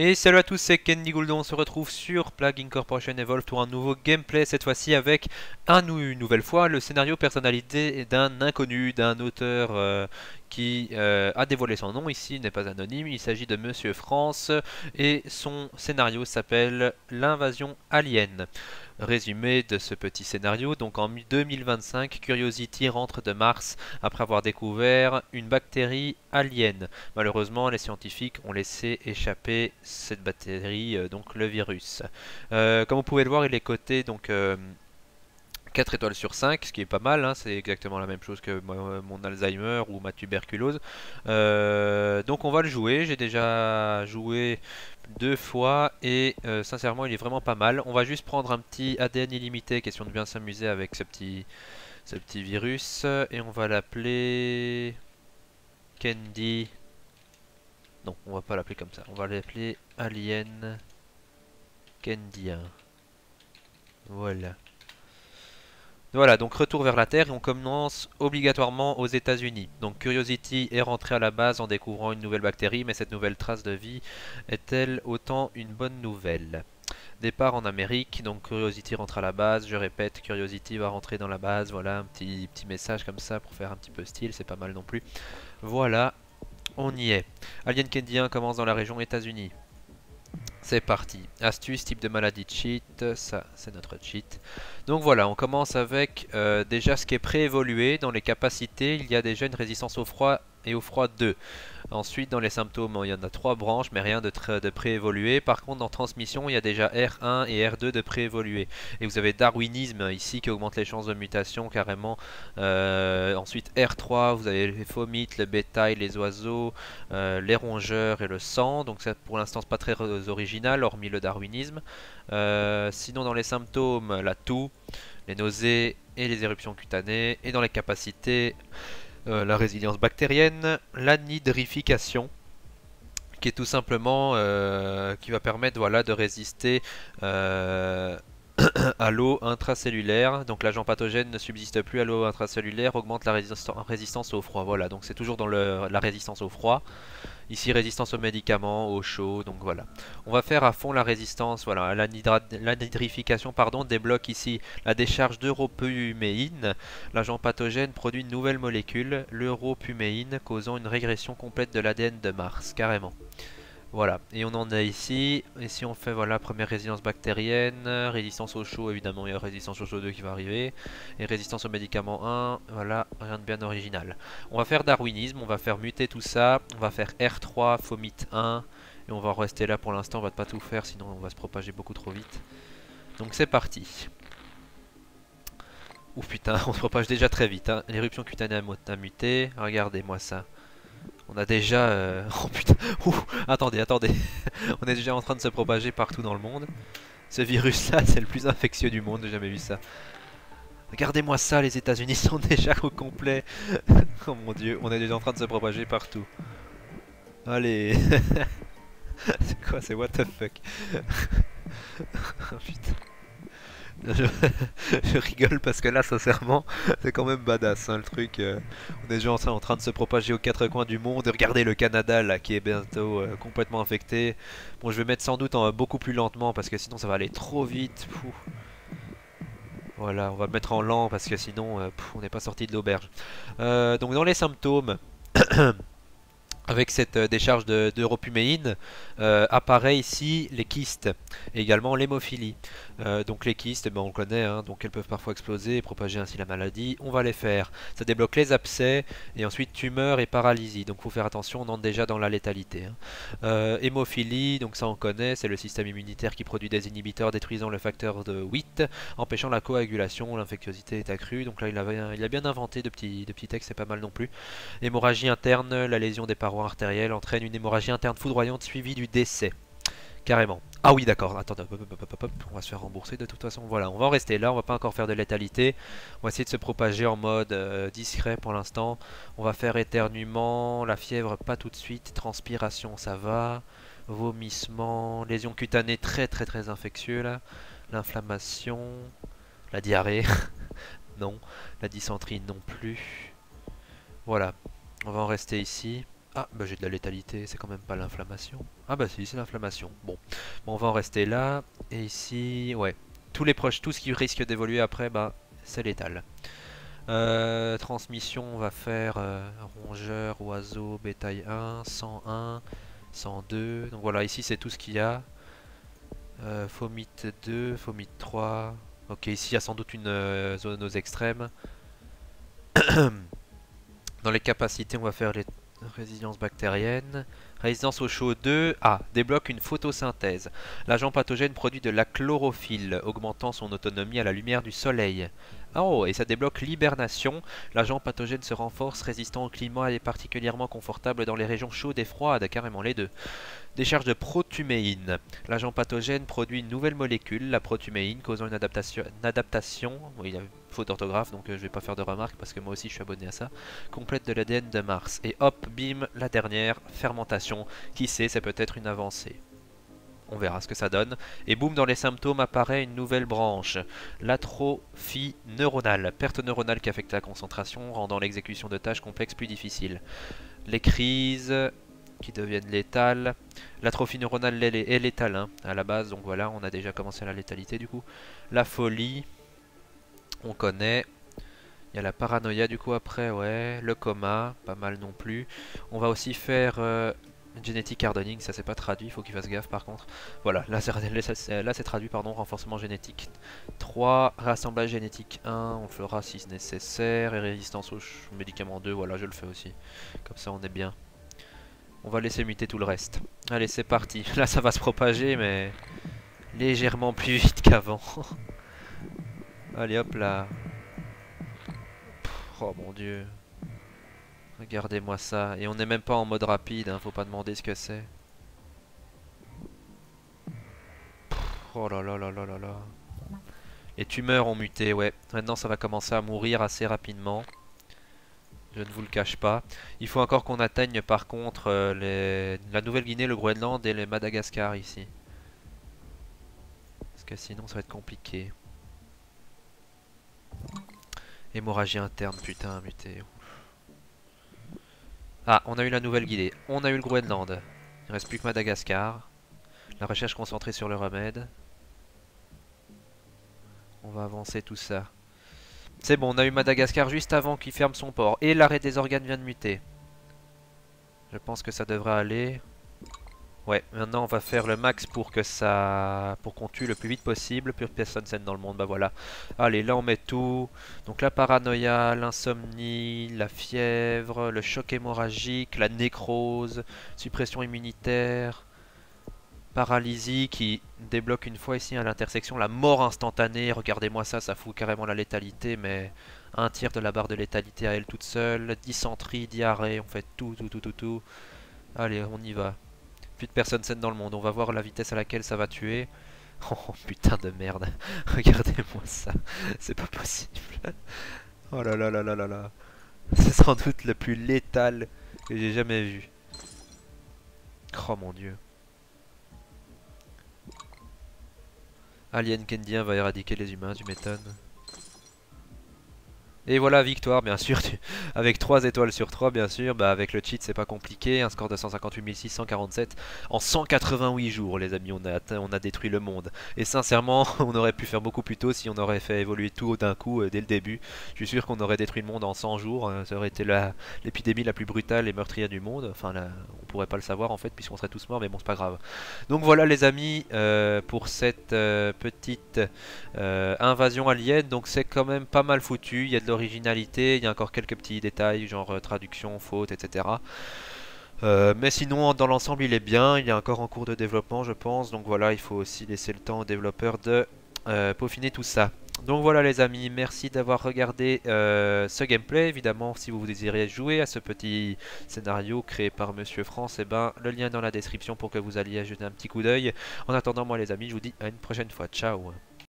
Et salut à tous, c'est Kenny Gouldon, on se retrouve sur Plague Incorporation Evolve pour un nouveau gameplay, cette fois-ci avec un, une nouvelle fois le scénario personnalité d'un inconnu, d'un auteur euh, qui euh, a dévoilé son nom. Ici, n'est pas anonyme, il s'agit de Monsieur France. Et son scénario s'appelle L'invasion alien. Résumé de ce petit scénario, donc en 2025, Curiosity rentre de Mars après avoir découvert une bactérie alien. Malheureusement, les scientifiques ont laissé échapper cette bactérie, euh, donc le virus. Euh, comme vous pouvez le voir, il est coté donc 4 étoiles sur 5, ce qui est pas mal, hein, c'est exactement la même chose que mon Alzheimer ou ma tuberculose. Euh, donc on va le jouer, j'ai déjà joué deux fois et euh, sincèrement il est vraiment pas mal. On va juste prendre un petit ADN illimité, question de bien s'amuser avec ce petit, ce petit virus. Et on va l'appeler Candy. Non, on va pas l'appeler comme ça, on va l'appeler Alien Candy Voilà. Voilà, donc retour vers la Terre et on commence obligatoirement aux États-Unis. Donc Curiosity est rentré à la base en découvrant une nouvelle bactérie, mais cette nouvelle trace de vie est-elle autant une bonne nouvelle? Départ en Amérique, donc Curiosity rentre à la base, je répète, Curiosity va rentrer dans la base, voilà, un petit, petit message comme ça pour faire un petit peu style, c'est pas mal non plus. Voilà, on y est. Alien Candy commence dans la région États-Unis. C'est parti. Astuce, type de maladie cheat, ça c'est notre cheat. Donc voilà, on commence avec euh, déjà ce qui est préévolué. Dans les capacités, il y a déjà une résistance au froid et au froid 2. Ensuite, dans les symptômes, il y en a 3 branches, mais rien de, de préévolué. Par contre, dans transmission, il y a déjà R1 et R2 de préévolué. Et vous avez darwinisme ici qui augmente les chances de mutation carrément. Euh, ensuite, R3, vous avez les fomites, le bétail, les oiseaux, euh, les rongeurs et le sang. Donc ça, pour l'instant, pas très original, hormis le darwinisme. Euh, sinon, dans les symptômes, la toux, les nausées et les éruptions cutanées. Et dans les capacités... Euh, la résilience bactérienne, l'anhydrification qui est tout simplement euh, qui va permettre voilà, de résister euh, à l'eau intracellulaire. Donc l'agent pathogène ne subsiste plus à l'eau intracellulaire, augmente la résistance au froid. Voilà, donc c'est toujours dans la résistance au froid. Ici, résistance aux médicaments, au chaud, donc voilà. On va faire à fond la résistance, voilà, l'anhydrification, pardon, débloque ici la décharge d'europuméine. L'agent pathogène produit une nouvelle molécule, l'europuméine, causant une régression complète de l'ADN de Mars, carrément. Voilà, et on en a ici, et si on fait voilà première résistance bactérienne, résistance au chaud évidemment il y a résistance au chaud 2 qui va arriver, et résistance aux médicaments 1, voilà, rien de bien original. On va faire darwinisme, on va faire muter tout ça, on va faire R3, fomite 1, et on va rester là pour l'instant, on va pas tout faire sinon on va se propager beaucoup trop vite. Donc c'est parti. Ouf putain, on se propage déjà très vite, hein. l'éruption cutanée a muté, regardez-moi ça. On a déjà... Euh, oh putain Attendez, attendez On est déjà en train de se propager partout dans le monde. Ce virus là, c'est le plus infectieux du monde, j'ai jamais vu ça. Regardez-moi ça, les états unis sont déjà au complet Oh mon dieu, on est déjà en train de se propager partout. Allez C'est quoi, c'est what the fuck? Oh putain je, rigole parce que là, sincèrement, c'est quand même badass hein, le truc. Euh. on est déjà en train, de se propager aux quatre coins du monde. Regardez le Canada là qui est bientôt euh, complètement infecté. Bon, je vais mettre sans doute en, beaucoup plus lentement parce que sinon ça va aller trop vite. Voilà, on va le mettre en lent parce que sinon euh, on n'est pas sorti de l'auberge. donc dans les symptômes. avec cette euh, décharge d'europuméine, euh, apparaît ici les kystes et également l'hémophilie. Euh, donc les kystes, eh ben, on connaît, hein, donc elles peuvent parfois exploser et propager ainsi la maladie. On va les faire. Ça débloque les abcès et ensuite tumeurs et paralysie. Donc faut faire attention, on entre déjà dans la létalité. Hein. hémophilie, donc ça on connaît, c'est le système immunitaire qui produit des inhibiteurs détruisant le facteur de 8, empêchant la coagulation, l'infectiosité est accrue. Donc là il a, il a bien inventé de petits, de petits textes, c'est pas mal non plus. Hémorragie interne, la lésion des parois artérielle entraîne une hémorragie interne foudroyante suivie du décès. Carrément. Ah oui, d'accord. Attendez, on va se faire rembourser de toute façon. Voilà, on va en rester là. On va pas encore faire de létalité. On va essayer de se propager en mode euh, discret pour l'instant. On va faire éternuement. La fièvre, pas tout de suite. Transpiration, ça va. Vomissement. Lésion cutanée, très très très infectieux là. L'inflammation. La diarrhée. non. La dysenterie non plus. Voilà. On va en rester ici. Ah, bah j'ai de la létalité, c'est quand même pas l'inflammation. Ah bah si, c'est l'inflammation. Bon. bon, on va en rester là. Et ici, ouais. Tous les proches, tout ce qui risque d'évoluer après, bah c'est létal. Euh, transmission, on va faire euh, rongeur, oiseau, bétail 1, 101, 102. Donc voilà, ici c'est tout ce qu'il y a. Euh, Fomite 2, Fomite 3. Ok, ici il y a sans doute une euh, zone aux extrêmes. Dans les capacités, on va faire les résiliences bactériennes. Résistance au chaud 2. Ah, débloque une photosynthèse. L'agent pathogène produit de la chlorophylle, augmentant son autonomie à la lumière du soleil. Oh, et ça débloque l'hibernation. L'agent pathogène se renforce, résistant au climat et particulièrement confortable dans les régions chaudes et froides, carrément les deux. Décharge de protuméine. L'agent pathogène produit une nouvelle molécule, la protuméine, causant une adaptation. Une adaptation il y a faute d'orthographe, donc euh, je vais pas faire de remarques parce que moi aussi je suis abonné à ça. Complète de l'ADN de Mars. Et hop, bim, la dernière, fermentation. Qui sait, c'est peut-être une avancée. On verra ce que ça donne. Et boum, dans les symptômes apparaît une nouvelle branche. L'atrophie neuronale. Perte neuronale qui affecte la concentration, rendant l'exécution de tâches complexes plus difficiles. Les crises qui deviennent létales. L'atrophie neuronale est létale hein, à la base, donc voilà, on a déjà commencé la létalité du coup. La folie, on connaît. Il y a la paranoïa du coup après, ouais. Le coma, pas mal non plus. On va aussi faire euh, Génétique hardening, ça c'est pas traduit, faut qu'il fasse gaffe par contre. Voilà, là c'est traduit, pardon, renforcement génétique 3, rassemblage génétique 1, on le fera si nécessaire, et résistance aux médicaments 2, voilà je le fais aussi. Comme ça on est bien. On va laisser muter tout le reste. Allez c'est parti, là ça va se propager mais légèrement plus vite qu'avant. Allez hop là. oh mon dieu. Regardez-moi ça. Et on n'est même pas en mode rapide, hein. faut pas demander ce que c'est. Oh là là là là là là. Les tumeurs ont muté, ouais. Maintenant ça va commencer à mourir assez rapidement. Je ne vous le cache pas. Il faut encore qu'on atteigne par contre euh, la Nouvelle-Guinée, le Groenland et le Madagascar ici. Parce que sinon ça va être compliqué. Hémorragie interne, putain, muté. Ah, on a eu la Nouvelle-Guinée, on a eu le Groenland. Il ne reste plus que Madagascar. La recherche concentrée sur le remède. On va avancer tout ça. C'est bon, on a eu Madagascar juste avant qu'il ferme son port. Et l'arrêt des organes vient de muter. Je pense que ça devrait aller. Ouais, maintenant on va faire le max pour que ça... Pour qu'on tue le plus vite possible, plus personne scène dans le monde, bah voilà. Allez, là on met tout. Donc la paranoïa, l'insomnie, la fièvre, le choc hémorragique, la nécrose, suppression immunitaire, paralysie qui débloque une fois ici à l'intersection, la mort instantanée, regardez-moi ça, ça fout carrément la létalité, mais un tiers de la barre de létalité à elle toute seule, dysenterie, diarrhée, on fait tout, tout, tout, tout, tout. Allez, on y va. Plus de personnes saines dans le monde. On va voir la vitesse à laquelle ça va tuer. Oh putain de merde. Regardez-moi ça. C'est pas possible. Oh là là là là là là. C'est sans doute le plus létal que j'ai jamais vu. Oh mon dieu. Alien Kendien va éradiquer les humains, tu m'étonnes. Et voilà, victoire, bien sûr, avec 3 étoiles sur 3, bien sûr. Bah, avec le cheat, c'est pas compliqué. Un score de 158 647 en 188 jours, les amis. On a, on a détruit le monde. Et sincèrement, on aurait pu faire beaucoup plus tôt si on aurait fait évoluer tout d'un coup euh, dès le début. Je suis sûr qu'on aurait détruit le monde en 100 jours. Euh, ça aurait été l'épidémie la, plus brutale et meurtrière du monde. Enfin, pourrait pas le savoir en fait, puisqu'on serait tous morts, mais bon, c'est pas grave. Donc voilà, les amis, euh, pour cette petite invasion alien. Donc c'est quand même pas mal foutu. Il y a de originalité, il y a encore quelques petits détails, genre euh, traduction, faute, etc. Euh, mais sinon, dans l'ensemble, il est bien. Il est encore en cours de développement, je pense. Donc voilà, il faut aussi laisser le temps aux développeurs de euh, peaufiner tout ça. Donc voilà les amis, merci d'avoir regardé ce gameplay. Évidemment, si vous désirez jouer à ce petit scénario créé par Monsieur France, eh ben, le lien est dans la description pour que vous alliez jeter un petit coup d'œil. En attendant, moi les amis, je vous dis à une prochaine fois. Ciao